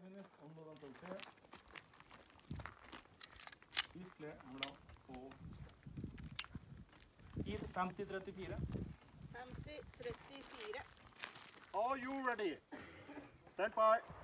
finnes områdene Virkelig hemla på Tid 50-34. 50-34. Are you ready? Stand by.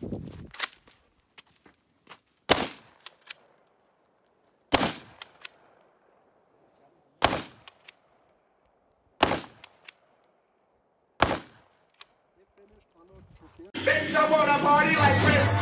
Bitch, I wanna party like Chris